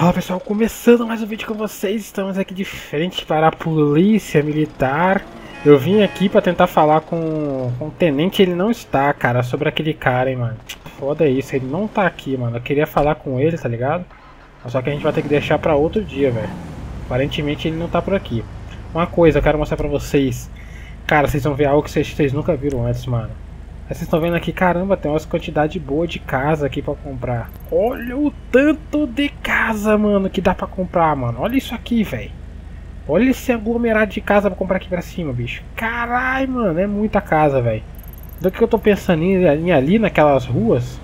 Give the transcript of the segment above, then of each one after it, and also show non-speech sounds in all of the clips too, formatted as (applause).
Fala pessoal, começando mais um vídeo com vocês, estamos aqui de frente para a polícia militar. Eu vim aqui para tentar falar com, com o tenente, ele não está, cara, sobre aquele cara, hein, mano. Foda isso, ele não tá aqui, mano, eu queria falar com ele, tá ligado? Só que a gente vai ter que deixar para outro dia, velho. Aparentemente ele não tá por aqui. Uma coisa, eu quero mostrar pra vocês. Cara, vocês vão ver algo que vocês, vocês nunca viram antes, mano vocês estão vendo aqui, caramba, tem umas quantidade boa de casa aqui pra comprar. Olha o tanto de casa, mano, que dá pra comprar, mano. Olha isso aqui, velho. Olha esse aglomerado de casa pra comprar aqui pra cima, bicho. Caralho, mano, é muita casa, velho. Do que eu tô pensando em ir ali naquelas ruas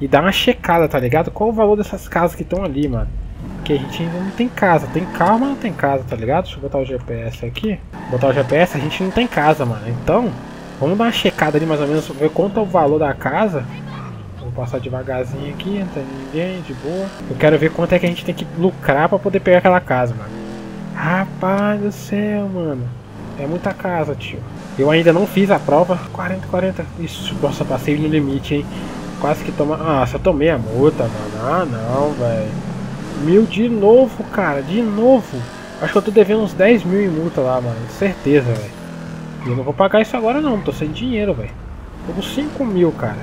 e dar uma checada, tá ligado? Qual o valor dessas casas que estão ali, mano. Porque a gente ainda não tem casa. Tem carro, mas não tem casa, tá ligado? Deixa eu botar o GPS aqui. Botar o GPS, a gente não tem casa, mano. Então, Vamos dar uma checada ali mais ou menos, ver quanto é o valor da casa. Vou passar devagarzinho aqui, não tem ninguém, de boa. Eu quero ver quanto é que a gente tem que lucrar pra poder pegar aquela casa, mano. Rapaz do céu, mano. É muita casa, tio. Eu ainda não fiz a prova. 40, 40. Isso, nossa, passei no limite, hein. Quase que toma... Ah, só tomei a multa, mano. Ah, não, velho. Mil de novo, cara. De novo. Acho que eu tô devendo uns 10 mil em multa lá, mano. Certeza, velho. Eu não vou pagar isso agora não, tô sem dinheiro, velho. Tô com 5 mil, cara.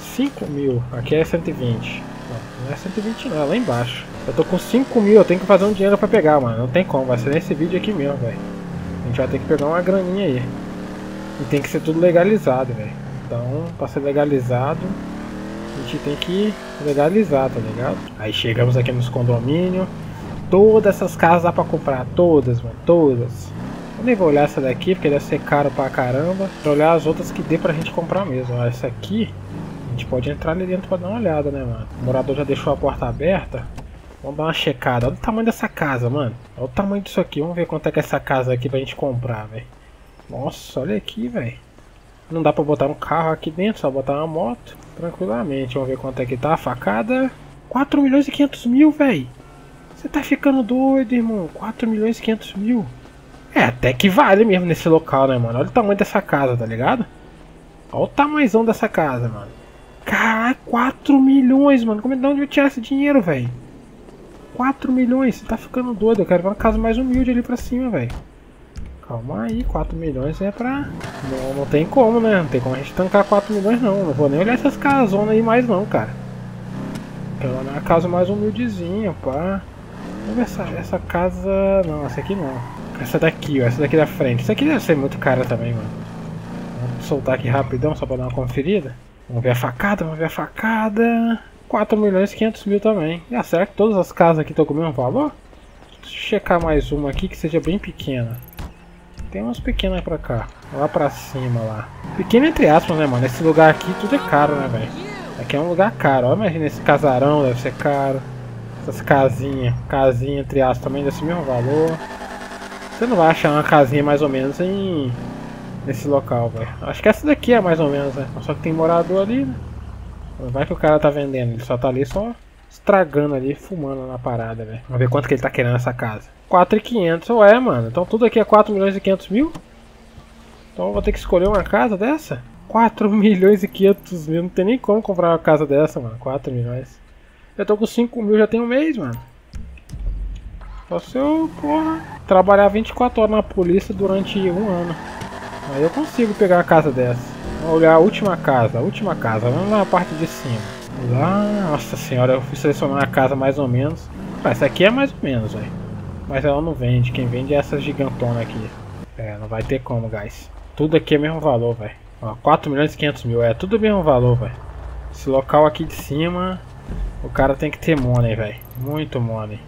5 mil. Aqui é 120. Não, não é 120 não, é lá embaixo. Eu tô com 5 mil, eu tenho que fazer um dinheiro pra pegar, mano. Não tem como, vai ser nesse vídeo aqui mesmo, velho. A gente vai ter que pegar uma graninha aí. E tem que ser tudo legalizado, velho. Então, pra ser legalizado, a gente tem que legalizar, tá ligado? Aí chegamos aqui nos condomínios. Todas essas casas dá pra comprar, todas, mano, todas. Eu nem vou olhar essa daqui, porque deve ser caro pra caramba. Vou olhar as outras que dê pra gente comprar mesmo. Ó, essa aqui, a gente pode entrar ali dentro pra dar uma olhada, né, mano? O morador já deixou a porta aberta. Vamos dar uma checada. Olha o tamanho dessa casa, mano. Olha o tamanho disso aqui. Vamos ver quanto é que é essa casa aqui pra gente comprar, velho. Nossa, olha aqui, velho. Não dá pra botar um carro aqui dentro, só botar uma moto. Tranquilamente. Vamos ver quanto é que tá a facada. 4 milhões e 500 mil, velho. Você tá ficando doido, irmão. 4 milhões e 500 mil. É, até que vale mesmo nesse local, né, mano? Olha o tamanho dessa casa, tá ligado? Olha o tamanhozão dessa casa, mano. Caralho, 4 milhões, mano. Como é de onde eu tirar esse dinheiro, velho? 4 milhões, você tá ficando doido. Eu quero uma casa mais humilde ali pra cima, velho. Calma aí, 4 milhões é pra... Não, não tem como, né? Não tem como a gente tancar 4 milhões, não. Não vou nem olhar essas casonas aí mais, não, cara. Quero uma casa mais humildezinha, pá. Vamos ver essa, essa casa... Não, essa aqui não. Essa daqui, ó, essa daqui da frente. Essa aqui deve ser muito cara também, mano. Vamos soltar aqui rapidão só pra dar uma conferida. Vamos ver a facada, vamos ver a facada. 4 milhões e 500 mil também. Ah, será que todas as casas aqui estão com o mesmo valor? Deixa eu checar mais uma aqui que seja bem pequena. Tem umas pequenas pra cá. Lá pra cima lá. Pequena entre aspas, né, mano? Esse lugar aqui tudo é caro, né, velho? Aqui é um lugar caro. Olha, imagina esse casarão, deve ser caro. Essas casinhas. Casinha entre aspas também desse mesmo valor. Você não vai achar uma casinha mais ou menos em nesse local, velho. Acho que essa daqui é mais ou menos, né? Só que tem morador ali, né? Vai que o cara tá vendendo, ele só tá ali só estragando ali, fumando na parada, velho. Vamos ver quanto que ele tá querendo nessa casa. 4,500, ué, mano. Então tudo aqui é 4 milhões e 500 mil? Então eu vou ter que escolher uma casa dessa? 4 (laughs) milhões e 500 mil, não tem nem como comprar uma casa dessa, mano. 4 milhões. Eu tô com 5 mil já tem um mês, mano. Só se eu, porra, trabalhar 24 horas na polícia durante um ano. Aí eu consigo pegar a casa dessa. Vamos olhar a última casa, a última casa. Vamos na parte de cima. Lá, nossa senhora, eu fui selecionar a casa mais ou menos. Ah, essa aqui é mais ou menos, velho. Mas ela não vende, quem vende é essa gigantona aqui. É, não vai ter como, guys. Tudo aqui é mesmo valor, velho. 4 milhões e 500 mil, é tudo mesmo valor, velho. Esse local aqui de cima, o cara tem que ter money, velho. Muito money.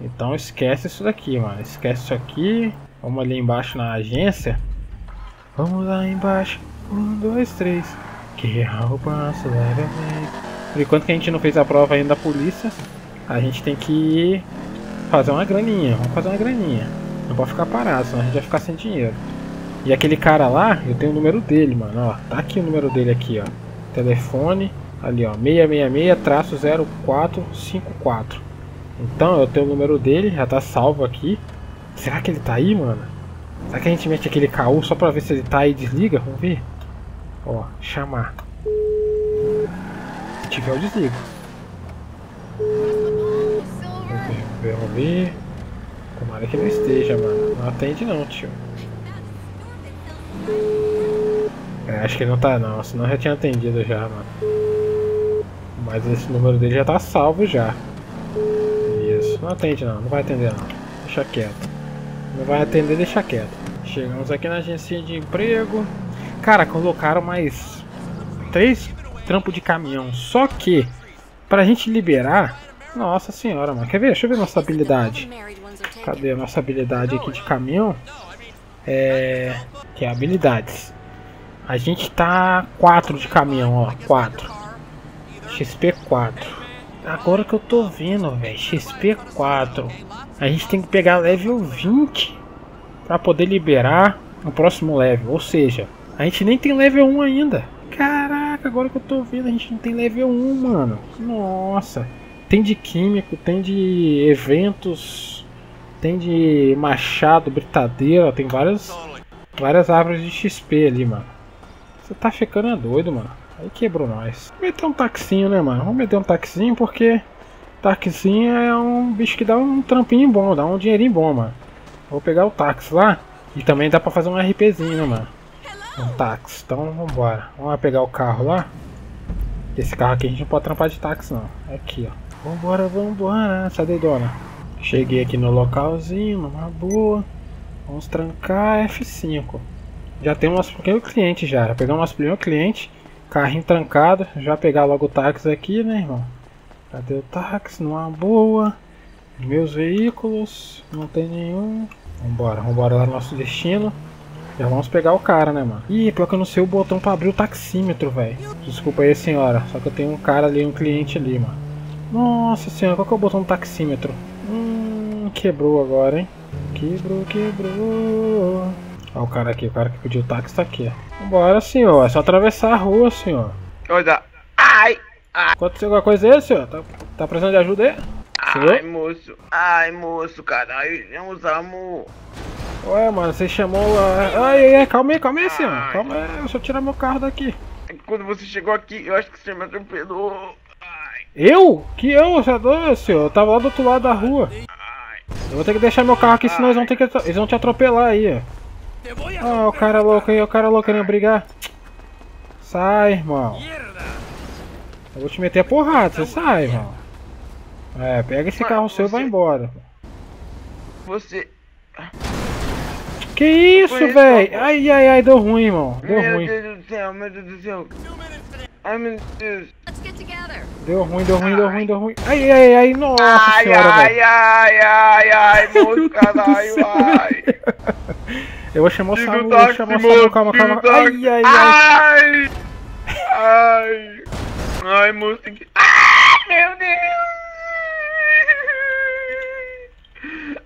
Então esquece isso daqui, mano. Esquece isso aqui. Vamos ali embaixo na agência. Vamos lá embaixo. Um, dois, três. Que roupa levemente. Por enquanto que a gente não fez a prova ainda da polícia, a gente tem que fazer uma graninha. Vamos fazer uma graninha. Não pode ficar parado, senão a gente vai ficar sem dinheiro. E aquele cara lá, eu tenho o número dele, mano. Ó, tá aqui o número dele aqui, ó. Telefone, ali, ó. 666-0454. Então, eu tenho o número dele, já tá salvo aqui. Será que ele tá aí, mano? Será que a gente mete aquele KU só pra ver se ele tá aí e desliga? Vamos ver. Ó, chamar. Se tiver, eu desligo. Vamos ver. Tomara que não esteja, mano. Não atende não, tio. É, acho que ele não tá não, senão já tinha atendido já, mano. Mas esse número dele já tá salvo já. Não atende não, não vai atender não. Deixa quieto. Não vai atender, deixa quieto. Chegamos aqui na agência de emprego. Cara, colocaram mais três trampos de caminhão. Só que, pra gente liberar... Nossa senhora, mano. Quer ver? Deixa eu ver nossa habilidade. Cadê a nossa habilidade aqui de caminhão? É... Que é habilidades. A gente tá 4 de caminhão, ó. 4. XP4. Agora que eu tô vendo, velho. XP4. A gente tem que pegar level 20 para poder liberar o próximo level. Ou seja, a gente nem tem level 1 ainda. Caraca, agora que eu tô vendo, a gente não tem level 1, mano. Nossa. Tem de químico, tem de eventos, tem de machado, britadeira, tem várias várias árvores de XP ali, mano. Você tá ficando doido, mano. Aí quebrou nós. Vou meter um taxinho, né, mano? Vamos meter um taxinho porque taxinho é um bicho que dá um trampinho bom, dá um dinheirinho bom, mano. Vou pegar o táxi lá. E também dá pra fazer um RPzinho, né, mano? Um táxi. Então vambora. Vamos lá pegar o carro lá. Esse carro aqui a gente não pode trampar de táxi, não. É aqui, ó. Vambora, vambora. Sai daí, dona. Cheguei aqui no localzinho, numa boa. Vamos trancar F5. Já tem o nosso primeiro cliente já. Já pegamos nosso primeiro cliente. Carrinho trancado. Já pegar logo o táxi aqui, né, irmão? Cadê o táxi? Numa boa. Meus veículos. Não tem nenhum. Vambora, vambora lá no nosso destino. Já vamos pegar o cara, né, mano? Ih, pior que eu não sei o botão pra abrir o taxímetro, velho. Desculpa aí, senhora. Só que eu tenho um cara ali, um cliente ali, mano. Nossa senhora, qual que é o botão do taxímetro? Hum, quebrou agora, hein? Quebrou, quebrou. Olha o cara aqui, o cara que pediu o táxi tá aqui. Vambora, senhor. É só atravessar a rua, senhor. Olha. Ai! Ai! Aconteceu alguma coisa aí, senhor? Tá, tá precisando de ajuda aí? Ai, Senhor? moço. Ai, moço, caralho. Não usamos. Ué, mano, você chamou a... Ai, ai, ai, calma aí, calma aí, senhor. Calma aí, deixa eu tirar meu carro daqui. Quando você chegou aqui, eu acho que você me atropelou. Ai, Eu? Que eu, você é doido, senhor? Eu tava lá do outro lado da rua. ai. Eu vou ter que deixar meu carro aqui, senão eles vão, ter que... eles vão te atropelar aí, ó. Ah, o cara louco aí, o cara louco querendo brigar. Sai, irmão. Eu vou te meter a porrada, você sai, irmão. É, pega esse carro seu e vai embora. Você. Que isso, velho? Ai, ai, ai, deu ruim, irmão. Deu meu ruim. Deus do céu, meu Deus do céu. Ai, meu Deus. Let's get together. Deu ruim, deu ruim, deu ruim, deu ruim. Ai, ai, ai, nossa Ai, senhora, ai, velho. ai, ai, ai, moço, (laughs) Meu caralho, ai. Eu vou chamar o Samu, vou táxi, chamar o Samu, calma, calma. táxi. Ai, ai, ai. Ai, ai, ai, moço. Ai, meu Deus.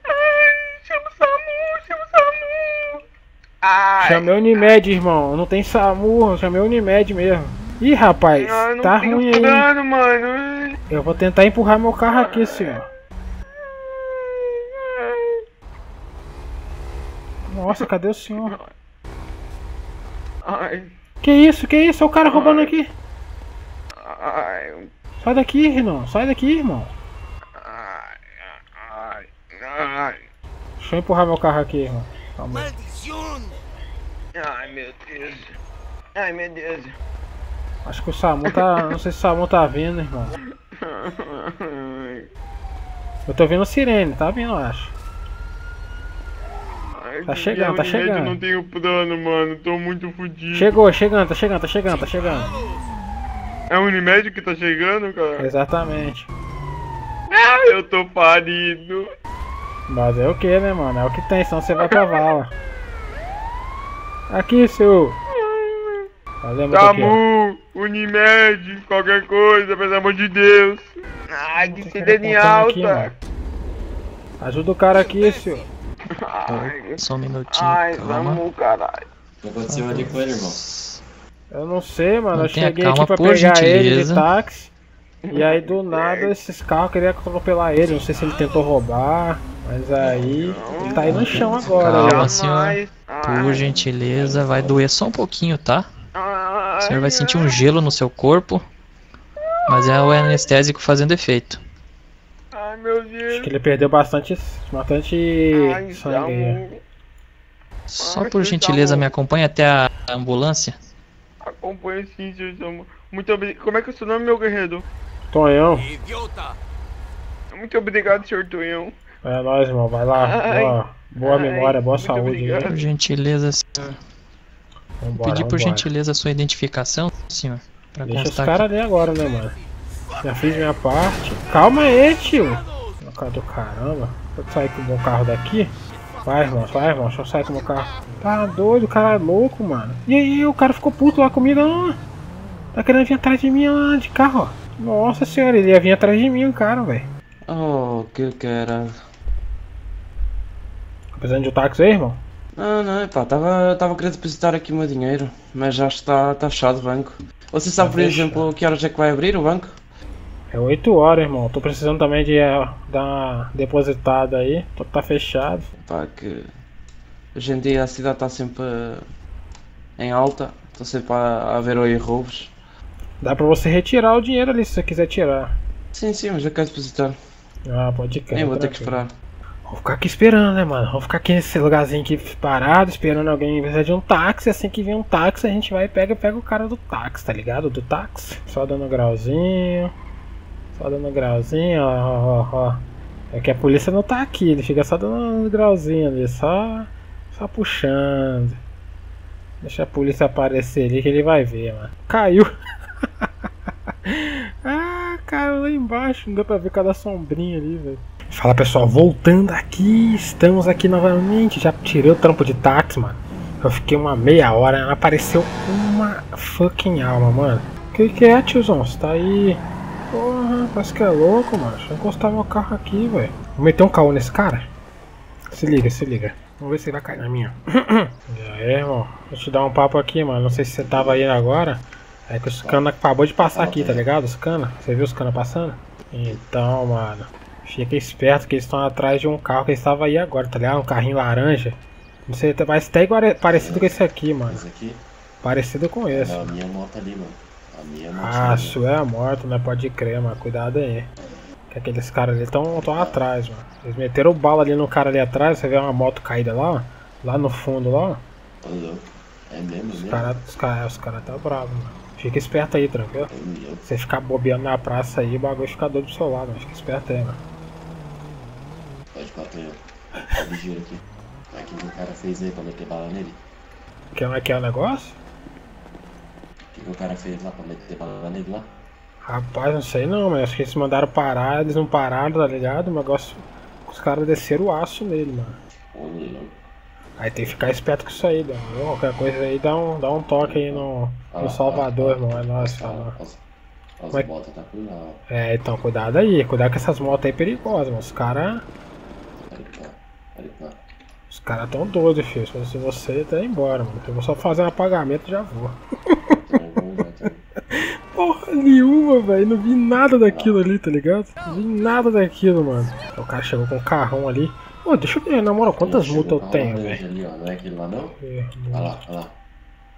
Ai, chama o Samu, chama o Samu. Ai, Chamei o Unimed, irmão. Não tem SAMU, chamei o Unimed mesmo. Ih, rapaz, ai, tá ruim aí. plano, mano. Eu vou tentar empurrar meu carro aqui, senhor. Nossa, cadê o senhor? Ai, Que isso, que isso? Olha o cara roubando aqui. ai, Sai daqui, irmão. Sai daqui, irmão. ai, ai, ai. Deixa eu empurrar meu carro aqui, irmão. Calma aí. Ai, meu Deus. Ai, meu Deus. Acho que o Samu tá. (laughs) Não sei se o Samu tá vindo, irmão. Ai, Eu tô vendo o sirene, tá vindo, eu acho. Tá chegando, tá chegando. Eu não tenho plano, mano. Tô muito fudido. Chegou, chegando, tá chegando, tá chegando, tá chegando. É o Unimed que tá chegando, cara? Exatamente. Ah, eu tô parido. Mas é o que, né, mano? É o que tem, senão você vai pra vala. Aqui, seu. Toqueiro. Samu, Unimed, qualquer coisa, pelo amor de Deus. Ai, que apontando aqui, alta. mano. Ajuda o cara aqui, senhor. Ai, Só um minutinho, ai, calma. Samu, caralho. O que aconteceu ali com ele, irmão? Eu não sei, mano. Eu Mantenha cheguei calma, aqui pra pegar ele de gentileza. táxi. E aí do (laughs) nada esses carros queriam atropelar ele. Não sei se ele tentou roubar. Mas aí. Ele tá aí no chão agora. Calma, ó. senhor. Por gentileza, vai doer só um pouquinho, tá? O senhor vai sentir um gelo no seu corpo, mas é o anestésico fazendo efeito. Meu Acho Deus. que ele perdeu bastante, bastante Ai, sangue. Samu. Só por que gentileza, me acompanha até a ambulância. Acompanha sim, senhor Samu. Muito obrigado. Como é que é o seu nome, meu guerreiro? Tonhão, Muito obrigado, senhor Tonhão. é nóis, irmão. Vai lá. Ai. Boa, boa Ai, memória, boa muito saúde. obrigado. Por gentileza, senhor. Vambora, Pedir por gentileza a sua identificação, senhor. Pra Deixa os caras ali agora, né, mano? Já fiz minha parte. Calma aí, tio. Cara do caramba. Vou sair com o meu carro daqui. Vai, irmão, vai, irmão. Deixa eu sair com o meu carro. Tá doido, o cara é louco, mano. E aí, o cara ficou puto lá comigo, ó. Tá querendo vir atrás de mim lá de carro, ó. Nossa senhora, ele ia vir atrás de mim, o cara, velho. Oh, que cara. Tá precisando de um táxi aí, irmão? Não, não, pá, tava, tava querendo depositar aqui o meu dinheiro, mas já está, tá fechado o banco. Você sabe, por exemplo, que horas é que vai abrir o banco? É 8 horas, irmão. Tô precisando também de eh, dar uma depositada aí. Tô, tá fechado. Pá, que hoje em dia a cidade está sempre eh, em alta, está sempre a, a haver aí roubos. Dá pra você retirar o dinheiro ali se você quiser tirar. Sim, sim, mas eu quero depositar. Ah, pode crer. Nem vou ter que esperar. Vou ficar aqui esperando, né, mano? Vou ficar aqui nesse lugarzinho aqui parado, esperando alguém precisar de um táxi. Assim que vem um táxi, a gente vai e pega, pega o cara do táxi, tá ligado? Do táxi. Só dando grauzinho. Só dando grauzinho, ó, ó, ó. É que a polícia não tá aqui, ele fica só dando um grauzinho ali, só. Só puxando. Deixa a polícia aparecer ali que ele vai ver, mano. Caiu! (laughs) ah, caiu lá embaixo, não deu pra ver cada sombrinha ali, velho. Fala pessoal, voltando aqui, estamos aqui novamente. Já tirei o trampo de táxi, mano. Eu fiquei uma meia hora, apareceu uma fucking alma, mano. Que que é, tiozão? Você tá aí? Porra, parece que é louco, mano. Deixa eu encostar meu carro aqui, velho. Vou meter um caô nesse cara? Se liga, se liga. Vamos ver se ele vai cair na minha. (clears throat) e aí, irmão? Vou te dar um papo aqui, mano. Não sei se você tava aí agora. É que os cana acabou de passar aqui, tá ligado? Os cana. Você viu os cana passando? Então, mano. Fica esperto que eles estão atrás de um carro que estava aí agora, tá ligado? Um carrinho laranja. Não sei, mas até igual, parecido com esse aqui, mano. Esse aqui? Parecido com esse. Não, a minha moto ali, mano. A minha moto Ah, ali. sua é a morte, né? Pode crer, mano. Cuidado aí. Que aqueles caras ali estão tão atrás, mano. Eles meteram bala ali no cara ali atrás. Você vê uma moto caída lá, ó. Lá no fundo, lá, ó. É mesmo, Os mesmo? caras os cara, os cara tá bravos, mano. Fica esperto aí, tranquilo? É. Você ficar bobeando na praça aí, o bagulho fica doido do seu lado, mano. Fica esperto aí, mano. Pode bater, ó. Ligeiro aqui. Olha o que o cara fez aí pra meter bala nele. Quer, quer o negócio? O que que o cara fez lá pra meter bala nele lá? Rapaz, não sei não, mas acho que eles mandaram parar, eles não pararam, tá ligado? O negócio. Os caras desceram o aço nele, mano. Louco. Aí tem que ficar esperto com isso aí, mano. Qualquer coisa aí dá um, dá um toque aí no, Olha no Salvador, olha lá, irmão. É nóis, olha lá, falou. As, as Vai- botas tá ó. É, então cuidado aí, cuidado com essas motos aí perigosas, mano. Os caras. Olha. Olha. Os caras tão doidos, filho. Se você, tá embora, mano. Eu vou só fazer um apagamento e já vou. (laughs) (laughs) Porra nenhuma, velho. Não vi nada daquilo ali, tá ligado? Não vi nada daquilo, mano. O cara chegou com um carrão ali. Ô, deixa eu ver, na moral, quantas multas eu carro tenho, velho? Não é aquele lá, não? Olha lá, olha lá.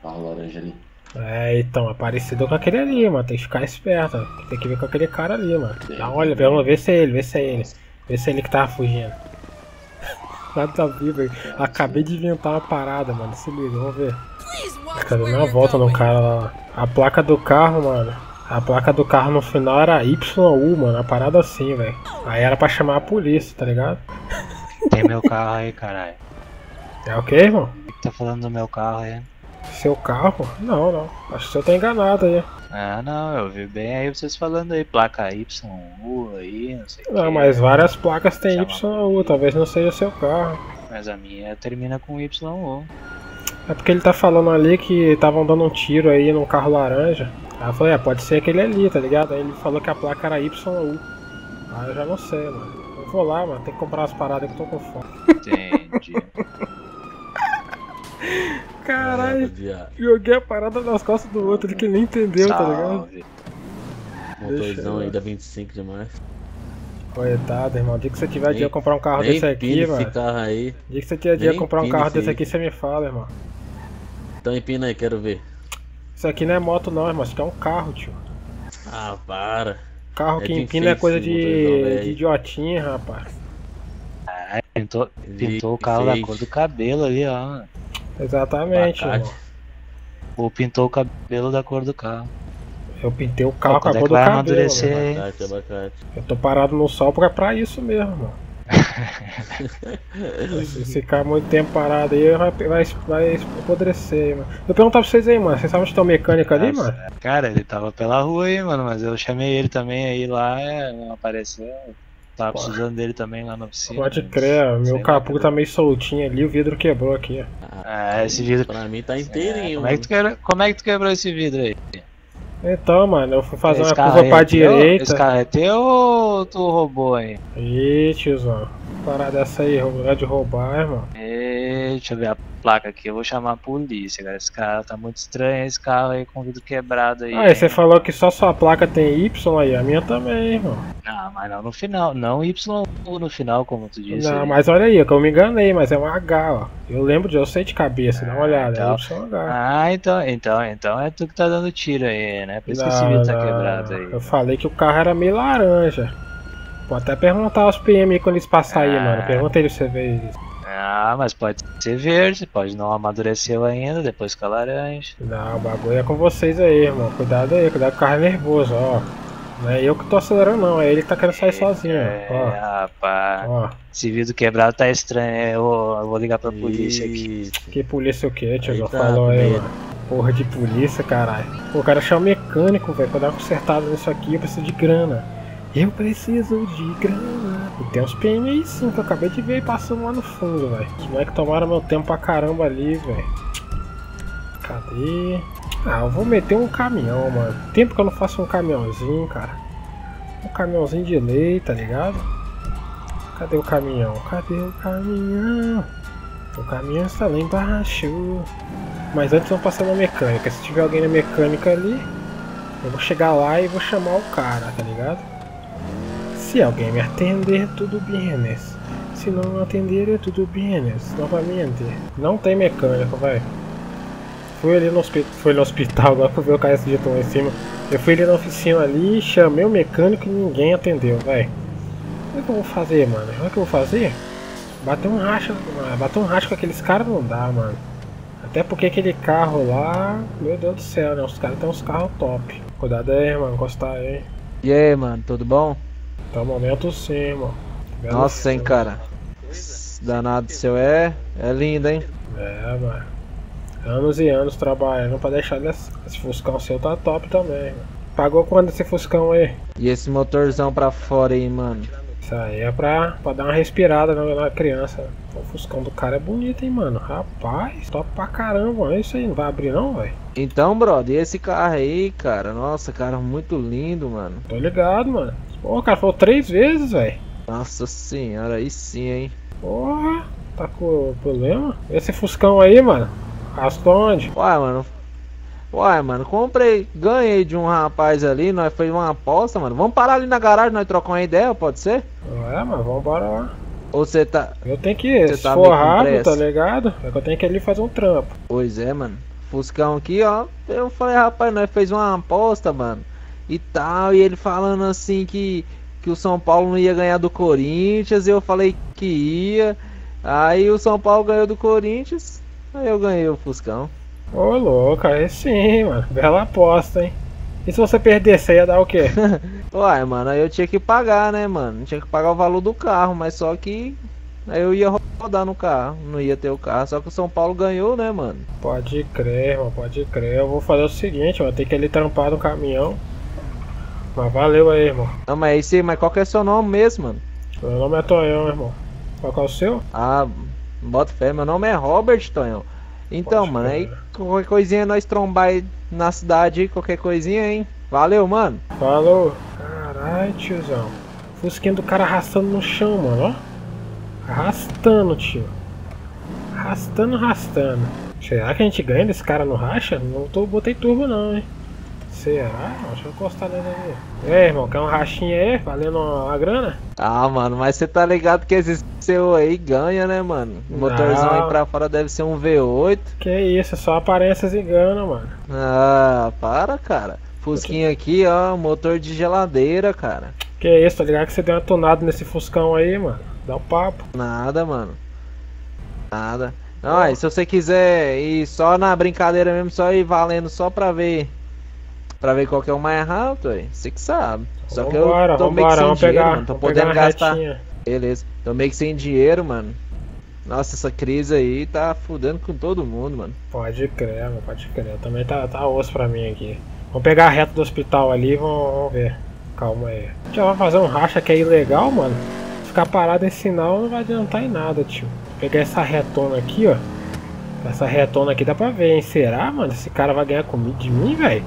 Carro laranja ali. É, então, é parecido com aquele ali, mano. Tem que ficar esperto. Tem que ver com aquele cara ali, mano. Dá uma olha, vamos ver se é ele, vê se é ele. Vê se é ele que tava fugindo. (laughs) Nada vivo, velho. Acabei de inventar uma parada, mano. Se liga, vamos ver. Cadê minha volta no cara lá? A placa do carro, mano. A placa do carro no final era YU, mano. Uma parada assim, velho. Aí era pra chamar a polícia, tá ligado? Tem meu carro aí, caralho. É o que, irmão? O que tá falando do meu carro aí? Seu carro? Não, não. Acho que você tá enganado aí. Ah, não, eu vi bem aí vocês falando aí, placa YU aí, não sei o Não, quê. mas várias placas tem Chama- YU. Talvez não seja seu carro. Mas a minha termina com YU. É porque ele tá falando ali que estavam dando um tiro aí num carro laranja. Aí eu falei, é, pode ser aquele ali, tá ligado? Aí ele falou que a placa era YU. Aí eu já não sei, mano. Eu vou lá, mano, tem que comprar umas paradas que eu tô com fome. Entendi. (laughs) Caralho, Dia, joguei a parada nas costas do outro, ele que nem entendeu, tá ligado? Salve. motorzão eu- ainda 25 demais. Coitado, irmão. dia que você tiver Nem- dia comprar um carro desse aqui, empina esse mano. carro aí. dia que você tiver dia comprar um carro esse desse aí. aqui, você me fala, irmão. Então empina aí, quero ver. Isso aqui não é moto não, irmão. Isso aqui é um carro, tio. Ah, para. Carro É que empina é coisa de, de idiotinha, rapaz. Ah, pintou, pintou o carro da cor do cabelo ali, ó. Exatamente. Ou pintou o cabelo da cor do carro. Eu pintei o carro Pô, com a é cor que do cabelo. amadurecer? Abacate, abacate. Eu tô parado no sol pra, pra isso mesmo, mano. Se ficar muito tempo parado aí, vai, vai, vai apodrecer, mano. Eu perguntar pra vocês aí, mano. Vocês sabem onde tem um mecânico ali, mano? Cara, ele tava pela rua aí, mano, mas eu chamei ele também aí lá, é, não apareceu. Tava Pô. precisando dele também lá na oficina. Pode crer, meu capô tá meio soltinho ali, o vidro quebrou aqui, ó. Ah, esse vidro. Pra mim tá É, inteirinho, como, é que tu quebra- como é que tu quebrou esse vidro aí? Então, mano, eu fui fazer Esse uma curva aí pra é teu? Esse direita. carro é teu ou tu roubou aí? Ih, tiozão. Parada essa aí, lugar de roubar, irmão. Deixa eu ver a placa aqui, eu vou chamar a polícia, cara. Esse carro tá muito estranho, esse carro aí com vidro quebrado aí. Ah, e você falou que só sua placa tem Y aí, a minha também, irmão. Não, mas não no final, não Y no final, como tu disse. Não, aí. mas olha aí, que eu me enganei, mas é um H, ó. Eu lembro de, eu sei de cabeça, dá uma Ah, olhada, então. é YH. Ah, então, então, então é tu que tá dando tiro aí, né? Por isso que esse Não, vidro tá não, quebrado aí. Eu falei que o carro era meio laranja. Pode até perguntar aos PM aí quando eles passarem aí, Ah. mano. Pergunta aí se você vê eles. Ah, mas pode ser verde, pode não amadureceu ainda, depois fica laranja. Não, o bagulho é com vocês aí, irmão. Cuidado aí, cuidado com o carro é nervoso, ó. Não é eu que tô acelerando, não. É ele que tá querendo sair sozinho, É, ó. rapaz. Ó, Esse vidro quebrado tá estranho. Eu vou, eu vou ligar pra polícia aqui. Que polícia o que, tiozão? Eita, Falou aí, mano. Porra de polícia, caralho. Pô, o cara achar um mecânico, velho, pra dar uma consertada nisso aqui. Eu preciso de grana. Eu preciso de grana. E tem uns PM aí sim, que eu acabei de ver passando lá no fundo, velho. Os moleques tomaram meu tempo pra caramba ali, velho. Cadê? Ah, eu vou meter um caminhão, mano. Tempo que eu não faço um caminhãozinho, cara. Um caminhãozinho de lei, tá ligado? Cadê o caminhão? Cadê o caminhão? O caminhão está lá embaixo. Mas antes vamos passar na mecânica. Se tiver alguém na mecânica ali, eu vou chegar lá e vou chamar o cara, tá ligado? Se alguém me atender, tudo bem. Se não atender, é tudo bem. Novamente. Não tem mecânico, vai. Fui ali no, fui no hospital, agora eu vi o cara esse dia lá em cima. Eu fui ali na oficina ali, chamei o mecânico e ninguém atendeu, vai. O que eu vou fazer, mano? O que eu vou fazer? Bater um racha, bater um racha com aqueles caras não dá, mano. Até porque aquele carro lá, meu Deus do céu, né? Os caras têm uns carros top. Cuidado aí, irmão, encostar aí. E aí, mano, tudo bom? Tá momento sim. Belo Nossa, hein, cara. Danado seu é. É lindo, hein? É, mano. Anos e anos trabalhando pra deixar desse, esse Fuscão seu tá top também, mano. Pagou quando esse Fuscão aí? E esse motorzão pra fora aí, mano. Isso aí é pra, pra dar uma respirada na, criança. O Fuscão do cara é bonito, hein, mano. Rapaz, top pra caramba, mano. Isso aí não vai abrir não, velho? Então, brother, e esse carro aí, cara? Nossa, carro muito lindo, mano. Tô ligado, mano. Pô, cara, falou três vezes, velho. Nossa senhora, aí sim, hein? Porra, tá com problema? Esse Fuscão aí, mano. Rastou onde? Uai, mano. Uai, mano, comprei, ganhei de um rapaz ali, nós fez uma aposta, mano. Vamos parar ali na garagem, nós trocar uma ideia, pode ser? É, mas vambora lá. Ou você tá. Eu tenho que ir tá pressa. tá ligado? É que eu tenho que ir ali fazer um trampo. Pois é, mano. Fuscão aqui, ó. Eu falei, rapaz, nós fez uma aposta, mano. E tal. E ele falando assim que, que o São Paulo não ia ganhar do Corinthians. E eu falei que ia. Aí o São Paulo ganhou do Corinthians. Aí eu ganhei o Fuscão. Ô, louco, aí sim, mano. Bela aposta, hein? E se você perder, você ia dar o quê? (laughs) Uai, mano, aí eu tinha que pagar, né, mano? Tinha que pagar o valor do carro, mas só que. Aí eu ia rodar no carro, não ia ter o carro. Só que o São Paulo ganhou, né, mano? Pode crer, irmão, pode crer. Eu vou fazer o seguinte, vou ter que ali trampar no caminhão. Mas valeu aí, irmão. Não, mas aí sim, mas qual que é seu nome mesmo, mano? Meu nome é Tonhão, irmão. Qual que é o seu? Ah, bota fé, meu nome é Robert Tonhão. Então, Pode mano, aí qualquer coisinha nós trombar aí na cidade aí, qualquer coisinha, hein? Valeu, mano. Falou. Caralho, tiozão. Fusquinha do cara arrastando no chão, mano, ó. Arrastando, tio. Arrastando, arrastando. Será que a gente ganha desse cara no racha? Não tô, botei turbo não, hein. Será? Deixa eu encostar nele ali. E aí, irmão, quer um rachinha aí? Valendo uma grana? Ah, mano, mas você tá ligado que esse seu aí ganha, né, mano? O motorzão aí pra fora deve ser um V8. Que isso, só aparências enganam, mano. Ah, para, cara. Fusquinha aqui, ó, motor de geladeira, cara. Que isso, tá ligado que você deu uma tonada nesse Fuscão aí, mano? Dá um papo. Nada, mano. Nada. Não, aí, se você quiser ir só na brincadeira mesmo, só ir valendo só pra ver. Pra ver qual que é o mais rápido, aí. Você que sabe. Só que eu Vambora, tô meio vambora, que sem dinheiro, pegar, mano. Tô podendo gastar. retinha. Beleza. Tô meio que sem dinheiro, mano. Nossa, essa crise aí tá fudendo com todo mundo, mano. Pode crer, mano, pode crer. Também tá, tá osso pra mim aqui. Vamos pegar a reta do hospital ali e vamos, vamos ver. Calma aí. Já vai fazer um racha que é ilegal, mano. Ficar parado em sinal não vai adiantar em nada, tio. Pegar essa retona aqui, ó. Essa retona aqui dá pra ver, hein? Será, mano? Esse cara vai ganhar comigo de mim, velho?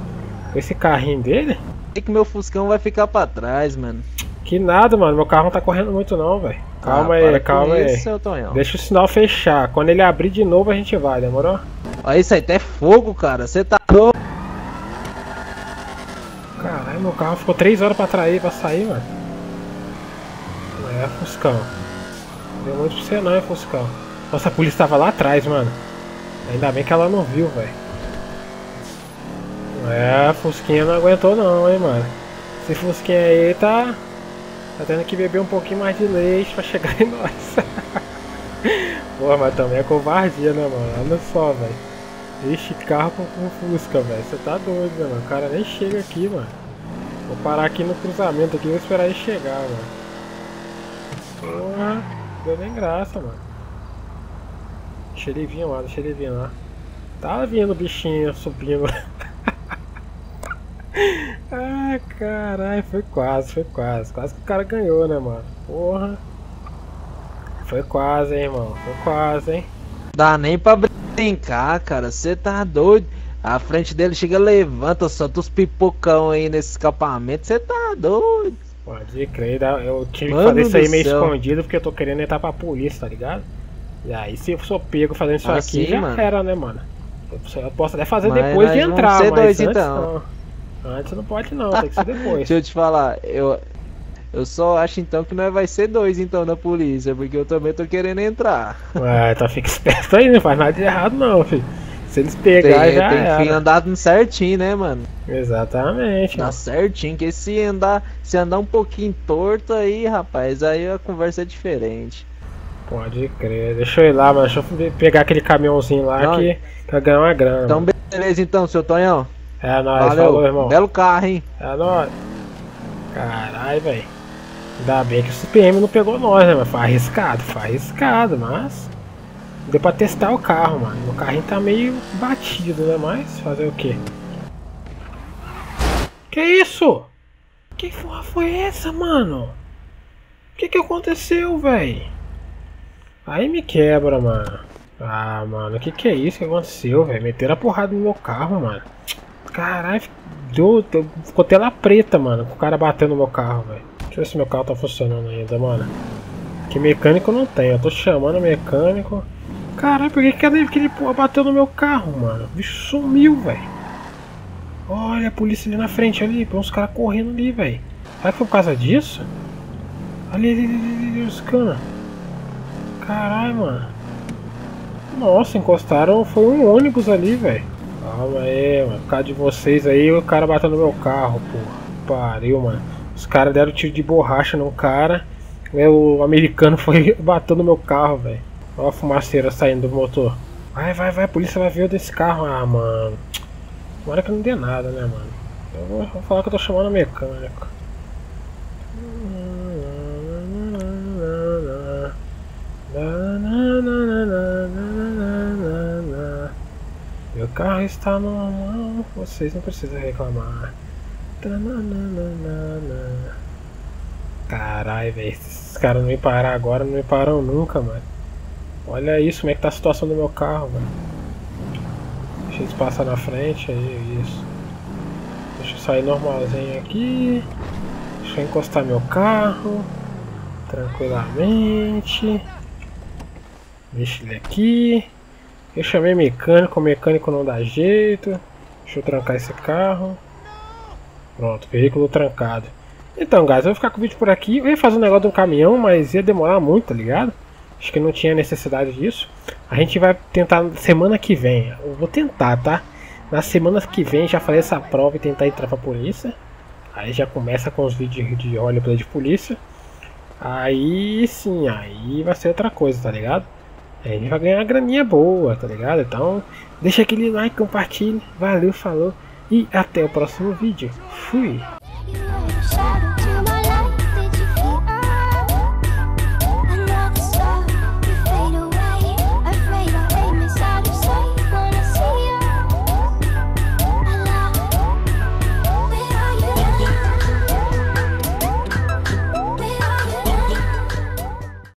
Esse carrinho dele? Sei que meu Fuscão vai ficar pra trás, mano. Que nada, mano. Meu carro não tá correndo muito não, velho. Calma Ah, aí, calma aí. isso. Deixa o sinal fechar. Quando ele abrir de novo, a gente vai, demorou? Olha isso aí, até fogo, cara. Você tá louco. Caralho, meu carro ficou 3 horas pra trair, pra sair, mano. É, Fuscão. Deu muito pra você não, hein, Fuscão. Nossa, a polícia tava lá atrás, mano. Ainda bem que ela não viu, velho. É, a Fusquinha não aguentou não, hein, mano. Esse Fusquinha aí tá... Tá tendo que beber um pouquinho mais de leite pra chegar em nós. (laughs) Porra, mas também é covardia, né, mano? Olha só, velho. Ixi, carro com, com Fusca, velho. Você tá doido, né, mano? O cara nem chega aqui, mano. Vou parar aqui no cruzamento aqui e vou esperar ele chegar, mano. Porra, deu nem graça, mano. Deixa ele vir lá, deixa ele vir lá. Tá vindo o bichinho subindo. (laughs) ah, caralho, foi quase, foi quase. Quase que o cara ganhou, né, mano? Porra. Foi quase, hein, irmão. Foi quase, hein. Dá nem pra brincar, cara. Você tá doido. A frente dele chega, levanta, solta os pipocão aí nesse escapamento. Você tá doido. Pode crer, eu tive que Mano fazer isso aí meio céu. escondido porque eu tô querendo entrar pra polícia, tá ligado? E aí se eu sou pego fazendo isso Ah, aqui, já mano. era, né, mano? Eu, posso até fazer Mas depois de entrar, mas dois, antes então. não. Antes não pode não, tem que ser depois. (laughs) Deixa eu te falar, eu, eu só acho então que nós vai ser dois então na polícia, porque eu também tô querendo entrar. Ué, então fica esperto aí, não faz nada de errado não, filho. Se eles Tem, pegar já tem que era. andar certinho, né, mano? Exatamente. Tá certinho, que se andar, se andar um pouquinho torto aí, rapaz, aí a conversa é diferente. Pode crer. Deixa eu ir lá, mano. Deixa eu pegar aquele caminhãozinho lá Não. que, que eu ganhar uma grana. Então, mano. beleza então, seu Tonhão. É nóis, Valeu, falou, irmão. belo carro, hein? É nóis. Caralho, velho. Ainda bem que o CPM não pegou nós, né? Mas foi arriscado, foi arriscado, mas. Deu pra testar o carro, mano. O carrinho tá meio batido, né? Mas fazer o quê? Que isso? Que porra foi essa, mano? O que que aconteceu, velho? Aí me quebra, mano. Ah, mano, o que que é isso que aconteceu, velho? Meteram a porrada no meu carro, mano. Caralho, deu, ficou tela preta, mano, com o cara batendo no meu carro, velho. Deixa eu ver se meu carro tá funcionando ainda, mano. Que mecânico não tem, eu tô chamando mecânico. Caralho, por que que aquele, porra bateu no meu carro, mano? O bicho sumiu, velho. Olha a polícia ali na frente, ali, uns caras correndo ali, velho. Será que foi por causa disso? Ali, ali, ali, ali, os caras. Caralho, mano. Nossa, encostaram, foi um ônibus ali, velho. Calma aí, mano. Por causa de vocês aí, o cara bateu no meu carro, porra. Pariu, mano. Os caras deram tiro de borracha no cara. O americano foi (laughs) bateu no meu carro, velho. Olha a fumaceira saindo do motor. Vai, vai, vai, a polícia vai ver desse carro. Ah, mano. Tomara que não dê nada, né, mano. Eu vou, vou falar que eu tô chamando o mecânico. Carro está mão, vocês não precisam reclamar. Caralho, velho, se esses caras não me parar agora, não me param nunca, mano. Olha isso, como é que tá a situação do meu carro, mano. Deixa eles passar na frente, aí, isso. Deixa eu sair normalzinho aqui. Deixa eu encostar meu carro. Tranquilamente. Deixa ele aqui. Eu chamei mecânico, o mecânico não dá jeito. Deixa eu trancar esse carro. Pronto, veículo trancado. Então, guys, eu vou ficar com o vídeo por aqui. Eu ia fazer um negócio de um caminhão, mas ia demorar muito, tá ligado? Acho que não tinha necessidade disso. A gente vai tentar semana que vem. Eu vou tentar, tá? Na semana que vem já fazer essa prova e tentar entrar pra polícia. Aí já começa com os vídeos de roleplay de polícia. Aí sim, aí vai ser outra coisa, tá ligado? A gente vai ganhar uma graninha boa, tá ligado? Então, deixa aquele like, compartilhe. Valeu, falou. E até o próximo vídeo. Fui!